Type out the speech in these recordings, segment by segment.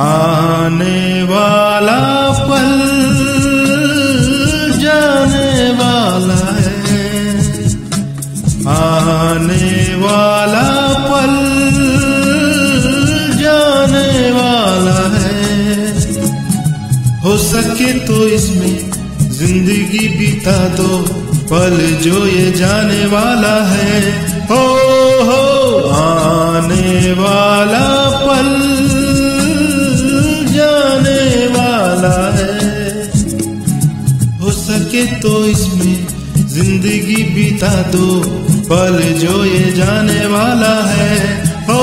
आने वाला पल जाने वाला है। आने वाला पल जाने वाला है। हो सके तो इसमें ज़िंदगी बिता दो, पल जो ये जाने वाला है। हो हो आने वाला सके तो इसमें ज़िंदगी बिता दो। पल जो ये जाने वाला है। हो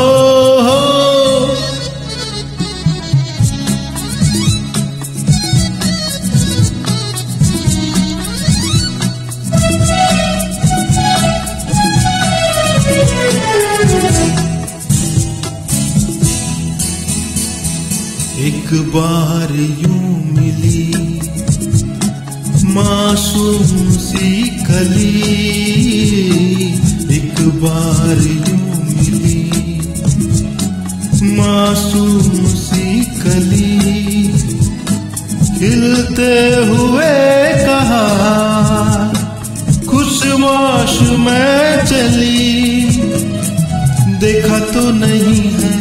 हो। एक बार यूँ मिली मासूम सी कली एक बार यूँ मिली। मासूम सी कली खिलते हुए कहा खुशमाश में चली। देखा तो नहीं है,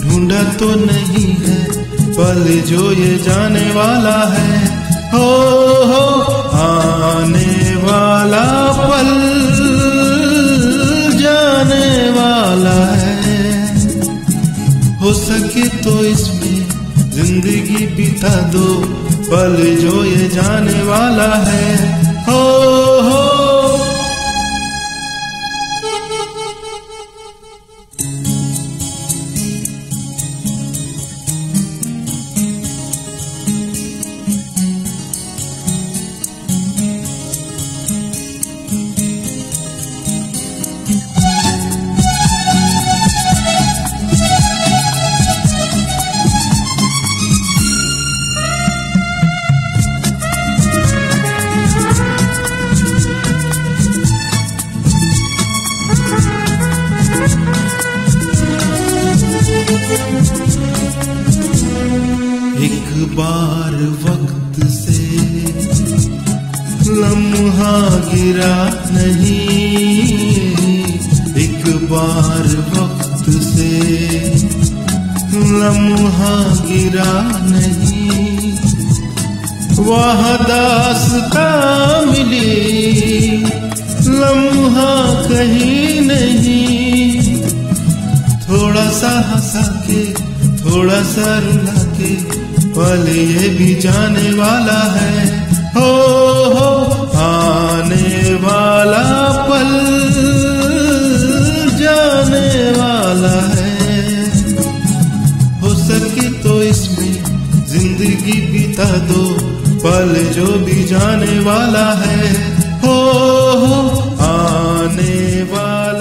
ढूंढा तो नहीं है, पल जो ये जाने वाला है। हो हो हो सके तो इसमें ज़िंदगी बिता दो। पल जो ये जाने वाला है बार वक्त से लम्हा गिरा नहीं। एक बार वक्त से लम्हा गिरा नहीं। वह दासता मिली, लम्हा कहीं नहीं। थोड़ा सा हंसा के, थोड़ा सा रुला के पल ये भी जाने वाला है। हो हो आने वाला पल जाने वाला है। हो सके तो इसमें ज़िंदगी बिता दो पल जो भी जाने वाला है। हो, हो आने वाला